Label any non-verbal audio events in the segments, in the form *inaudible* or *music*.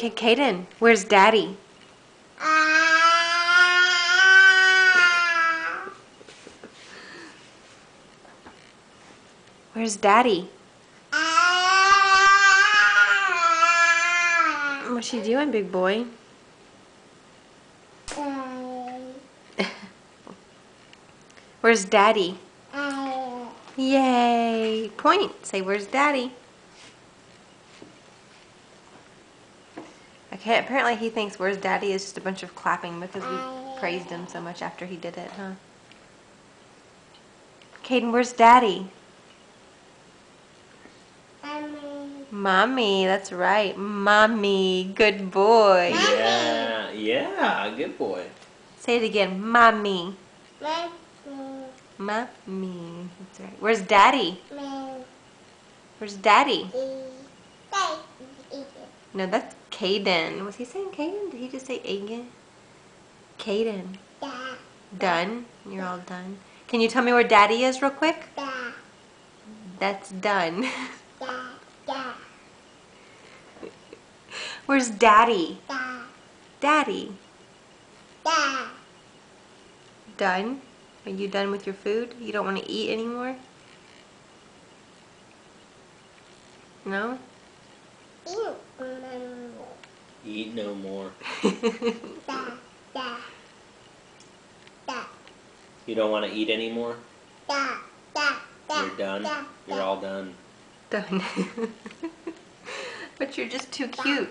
K- Caden, where's Daddy? Where's Daddy? What's she doing, big boy? *laughs* Where's Daddy? Yay! Point. Say, where's Daddy? Okay, apparently he thinks where's Daddy is just a bunch of clapping because we praised him so much after he did it, huh? Caden, where's Daddy? Mommy, Mommy, that's right. Mommy, good boy. Yeah, yeah, good boy. Say it again. Mommy. Mommy. That's right. Where's Daddy? Where's Daddy? No, that's Caden. Was he saying Caden? Did he just say Agan? Caden. Yeah. Done? You're all done. Can you tell me where Daddy is real quick? Yeah. That's done. *laughs* Yeah. Yeah. Where's Daddy? Yeah. Daddy. Yeah. Done? Are you done with your food? You don't want to eat anymore? No? Eat no more. You don't want to eat anymore? You're done? You're all done. Done. *laughs* but you're just too cute.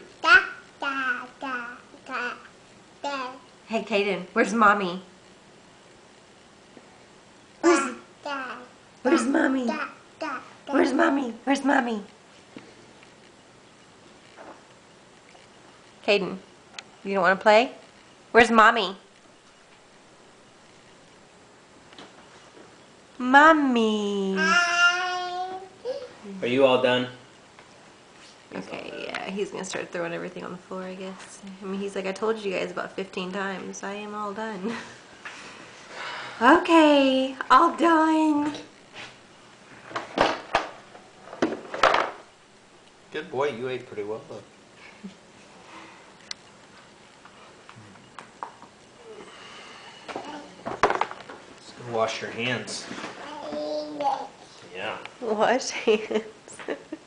Hey, Caden, where's mommy? Where's, where's mommy? Where's mommy? Where's mommy? Caden, you don't want to play? Where's mommy? Mommy. Are you all done? Okay, yeah, he's gonna start throwing everything on the floor, I guess. I mean, he's like, I told you guys about 15 times. I am all done. *sighs* okay, all done. Good boy, you ate pretty well though. Wash your hands. Yeah. Wash hands. *laughs*